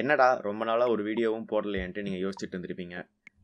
என்னடா ரொம்ப நாளாக ஒரு வீடியோவும் போடலையேன்ட்டு நீங்கள் யோசிச்சுட்டு இருந்திருப்பீங்க.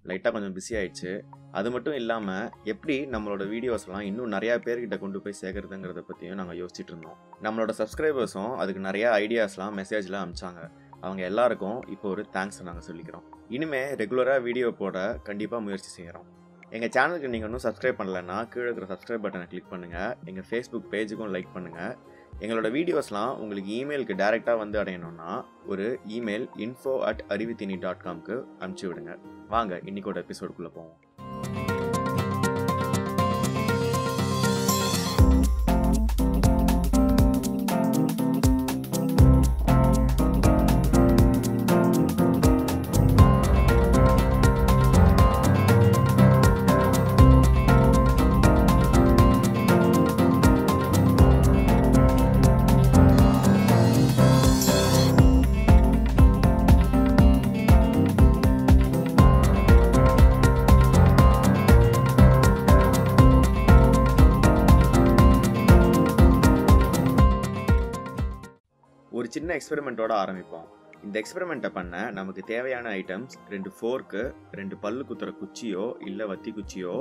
லைட்டாக கொஞ்சம் பிஸி ஆயிடுச்சு. அது மட்டும் இல்லாமல் எப்படி நம்மளோட வீடியோஸ்லாம் இன்னும் நிறையா பேர்கிட்ட கொண்டு போய் சேர்க்குறதுங்கிறத பற்றியும் நாங்கள் யோசிச்சுட்டு இருந்தோம். நம்மளோட சப்ஸ்கிரைபர்ஸும் அதுக்கு நிறையா ஐடியாஸ்லாம் மெசேஜில் அனுப்பிச்சாங்க அவங்க எல்லாருக்கும் இப்போ ஒரு தேங்க்ஸ் நாங்கள் சொல்லிக்கிறோம். இனிமேல் ரெகுலராக வீடியோ போட கண்டிப்பாக முயற்சி செய்கிறோம் எங்கள் சேனலுக்கு நீங்கள் இன்னும் சப்ஸ்கிரைப் பண்ணலைன்னா கீழே இருக்கிற சப்ஸ்கிரைப் பட்டனை கிளிக் பண்ணுங்கள் எங்கள் ஃபேஸ்புக் பேஜுக்கும் லைக் பண்ணுங்கள் எங்களோட வீடியோஸ்லாம் உங்களுக்கு இமெயிலுக்கு டைரெக்டாக வந்து அடையணும்னா ஒரு இமெயில் இன்ஃபோ அட் அறிவித்தினி டாட் காம்க்கு அனுப்பிச்சி விடுங்க. வாங்க இன்னைக்கோட எபிசோடுக்குள்ளே போவோம். ஒரு சின்ன எக்ஸ்பெரிமெண்ட்டோட ஆரம்பிப்போம். இந்த எக்ஸ்பெரிமெண்ட்டை பண்ண நமக்கு தேவையான ஐட்டம்ஸ் ரெண்டு ஃபோர்க்கு ரெண்டு பல்லு குத்துற குச்சியோ இல்லை வத்தி குச்சியோ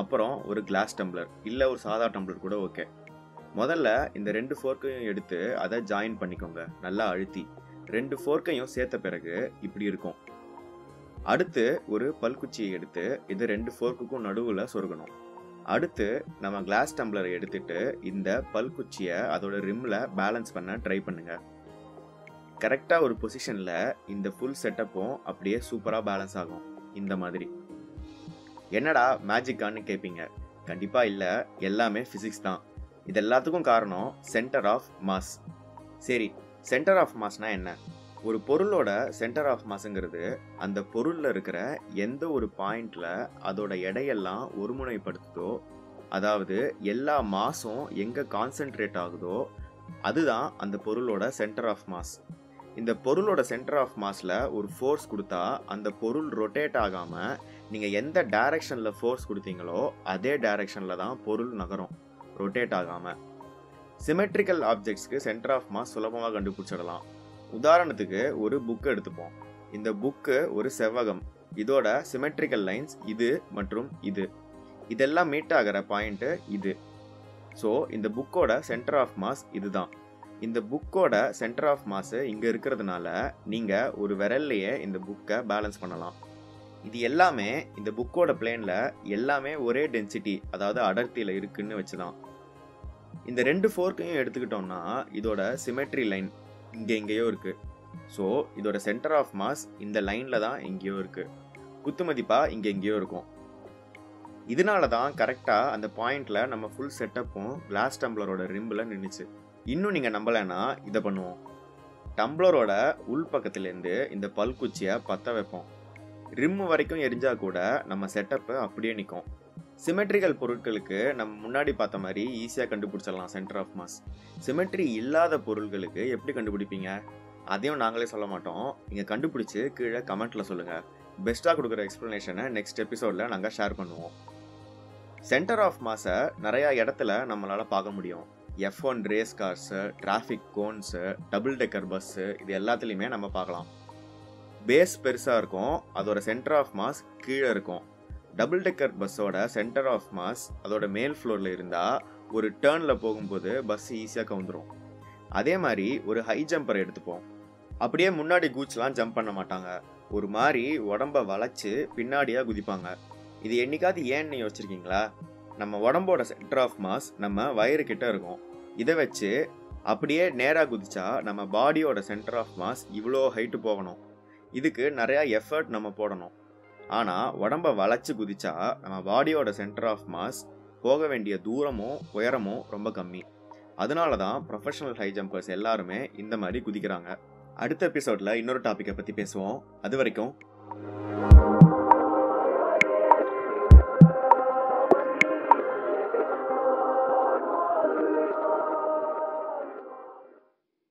அப்புறம் ஒரு கிளாஸ் டம்ளர் இல்லை ஒரு சாதா டம்ளர் கூட ஓகே முதல்ல இந்த ரெண்டு ஃபோர்க்கையும் எடுத்து அதை ஜாயின் பண்ணிக்கோங்க நல்லா அழுத்தி. ரெண்டு ஃபோர்க்கையும் சேர்த்த பிறகு இப்படி இருக்கும். அடுத்து ஒரு பல்குச்சியை எடுத்து இது ரெண்டு ஃபோர்க்குக்கும் நடுவில் சொருகணும். அடுத்து நம்ம கிளாஸ் டம்ளரை எடுத்துட்டு இந்த பல்குச்சியை அதோட ரிம்மில் பேலன்ஸ் பண்ண ட்ரை பண்ணுங்கள் கரெக்டாக ஒரு பொசிஷனில் இந்த ஃபுல் செட்டப்பும் அப்படியே சூப்பராக பேலன்ஸ் ஆகும். இந்த மாதிரி. என்னடா மேஜிக்கான்னு கேட்பீங்க கண்டிப்பாக இல்லை. எல்லாமே ஃபிசிக்ஸ் தான். இது எல்லாத்துக்கும் காரணம் சென்டர் ஆஃப் மாஸ் சரி சென்டர் ஆஃப் மாஸ்னா என்ன? ஒரு பொருளோட சென்டர் ஆஃப் மாஸுங்கிறது அந்த பொருளில் இருக்கிற எந்த ஒரு பாயிண்டில் அதோட எடையெல்லாம் ஒருமுனைப்படுத்துதோ அதாவது எல்லா மாஸும் எங்கே கான்சென்ட்ரேட் ஆகுதோ அதுதான் அந்த பொருளோட சென்டர் ஆஃப் மாஸ் இந்த பொருளோட சென்டர் ஆஃப் மாஸில் ஒரு ஃபோர்ஸ் கொடுத்தா அந்த பொருள் ரொட்டேட் ஆகாமல் நீங்கள் எந்த டைரக்ஷனில் ஃபோர்ஸ் கொடுத்தீங்களோ அதே டைரக்ஷனில் தான் பொருள் நகரும். ரொட்டேட் ஆகாமல் சிமெட்ரிக்கல் ஆப்ஜெக்ட்ஸ்க்கு சென்டர் ஆஃப் மாஸ் சுலபமாக கண்டுபிடிச்சிடலாம். உதாரணத்துக்கு ஒரு புக் எடுத்துப்போம். இந்த புக்கு ஒரு செவ்வகம். இதோட சிமெட்ரிக்கல் லைன்ஸ் இது மற்றும் இது. இதெல்லாம் மீட் ஆகிற பாயிண்ட்டு இது. ஸோ இந்த புக்கோட சென்டர் ஆஃப் மாஸ் இதுதான். இந்த புக்கோட சென்டர் ஆஃப் மாஸ் இங்கே இருக்கிறதுனால நீங்கள் ஒரு விரல்லையே இந்த புக்கை பேலன்ஸ் பண்ணலாம். இது எல்லாமே இந்த புக்கோட பிளேனில் எல்லாமே ஒரே டென்சிட்டி அதாவது அடர்த்தியில் இருக்குன்னு வச்சு தான் இந்த ரெண்டு ஃபோர்க்கையும் எடுத்துக்கிட்டோம்னா இதோட சிமெட்ரி லைன் இங்கே எங்கேயோ இருக்குது ஸோ இதோட சென்டர் ஆஃப் மாஸ் இந்த லைனில் தான் எங்கேயோ இருக்குது குத்துமதிப்பாக இங்கே எங்கேயோ இருக்கும். இதனால தான் கரெக்டாக அந்த பாயிண்டில் நம்ம ஃபுல் செட்டப்பும் கிளாஸ் டம்ளரோட ரிம்பில் நின்றுச்சு இன்னும் நீங்கள் நம்பலைன்னா இதை பண்ணுவோம். டம்ளரோட உள் பக்கத்துலேருந்து இந்த பல்குச்சியை பற்ற வைப்போம். ரிம்மு வரைக்கும் எரிஞ்சால் கூட நம்ம செட்டப்பு அப்படியே நிற்கும் சிமெட்ரிக்கல் பொருட்களுக்கு நம்ம முன்னாடி பார்த்த மாதிரி ஈஸியாக கண்டுபிடிச்சிடலாம் சென்டர் ஆஃப் மாஸ் சிமெட்ரி இல்லாத பொருள்களுக்கு எப்படி கண்டுபிடிப்பீங்க? அதையும் நாங்களே சொல்ல மாட்டோம். நீங்கள் கண்டுபிடிச்சி கீழே கமெண்ட்டில் சொல்லுங்கள் பெஸ்ட்டாக கொடுக்குற எக்ஸ்ப்ளனேஷனை நெக்ஸ்ட் எபிசோடில் நாங்கள் ஷேர் பண்ணுவோம். சென்டர் ஆஃப் மாஸை நிறையா இடத்துல நம்மளால் பார்க்க முடியும். F one race cars traffic cones double decker bus இது எல்லாத்துலேயுமே நம்ம பார்க்கலாம். பேஸ் பெருசாக இருக்கும் அதோட சென்டர் ஆஃப் மாஸ் கீழே இருக்கும். டபுள் டெக்கர் பஸ்ஸோட சென்டர் ஆஃப் மாஸ் அதோட மேல் ஃப்ளோரில் இருந்தால் ஒரு டேர்னில் போகும்போது பஸ் ஈஸியாக கவுந்துரும். அதே மாதிரி ஒரு ஹை ஜம்பரை எடுத்துப்போம். அப்படியே முன்னாடி கூச்செலாம் ஜம்ப் பண்ண மாட்டாங்க. ஒரு மாதிரி உடம்ப வளைச்சு பின்னாடியாக குதிப்பாங்க. இது என்னைக்காவது ஏன்னு யோசிச்சிருக்கீங்களா? நம்ம உடம்போட சென்டர் ஆஃப் மாஸ் நம்ம வயிறு கிட்ட இருக்கும். இதை வச்சு அப்படியே நேராக குதிச்சா நம்ம பாடியோட சென்டர் ஆஃப் மாஸ் இவ்வளோ ஹைட்டு போகணும். இதுக்கு நிறையா எஃபர்ட் நம்ம போடணும். ஆனால் உடம்ப வளைச்சி குதிச்சா நம்ம பாடியோட சென்டர் ஆஃப் மாஸ் போக வேண்டிய தூரமும் உயரமும் ரொம்ப கம்மி. அதனால தான் ப்ரொஃபஷனல் ஹை ஜம்பர்ஸ் எல்லாருமே இந்த மாதிரி குதிக்கிறாங்க. அடுத்த எபிசோடில் இன்னொரு டாப்பிக்கை பற்றி பேசுவோம். அது வரைக்கும்